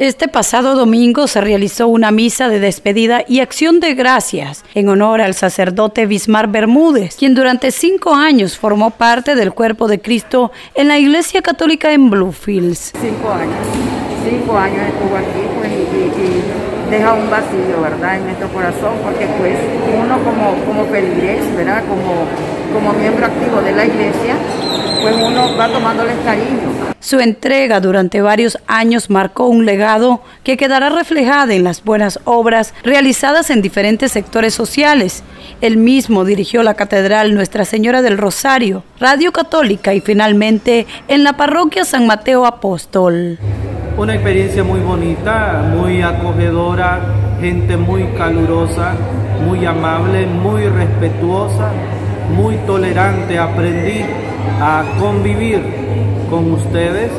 Este pasado domingo se realizó una misa de despedida y acción de gracias en honor al sacerdote Bismar Bermúdez, quien durante cinco años formó parte del cuerpo de Cristo en la Iglesia Católica en Bluefields. Cinco años, cinco años estuvo aquí pues, y, deja un vacío, ¿verdad?, en nuestro corazón, porque pues uno como, como ¿verdad?, como, como miembro activo de la Iglesia, pues uno va tomándoles cariño. Su entrega durante varios años marcó un legado que quedará reflejada en las buenas obras realizadas en diferentes sectores sociales. Él mismo dirigió la Catedral Nuestra Señora del Rosario, Radio Católica y finalmente en la Parroquia San Mateo Apóstol. Una experiencia muy bonita, muy acogedora, gente muy calurosa, muy amable, muy respetuosa, muy tolerante. Aprendí a convivir con ustedes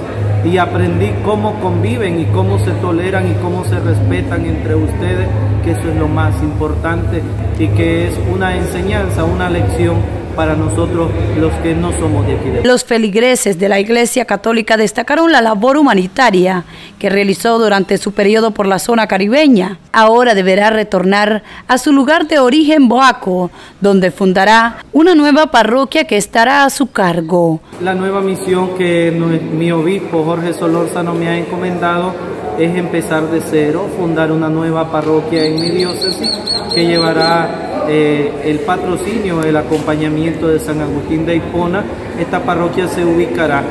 y aprendí cómo conviven y cómo se toleran y cómo se respetan entre ustedes, que eso es lo más importante y que es una enseñanza, una lección para nosotros los que no somos de aquí. Los feligreses de la Iglesia Católica destacaron la labor humanitaria que realizó durante su periodo por la zona caribeña. Ahora deberá retornar a su lugar de origen Boaco, donde fundará una nueva parroquia que estará a su cargo. La nueva misión que mi obispo Jorge Solórzano me ha encomendado es empezar de cero, fundar una nueva parroquia en mi diócesis que llevará eh, el patrocinio, el acompañamiento de San Agustín de Hipona. Esta parroquia se ubicará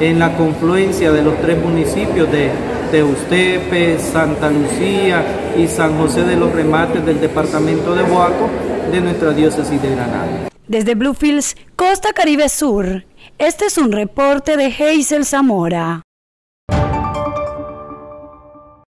en la confluencia de los tres municipios de Teustepe, Santa Lucía y San José de los Remates del departamento de Boaco de nuestra diócesis de Granada. Desde Bluefields, Costa Caribe Sur, este es un reporte de Hazel Zamora.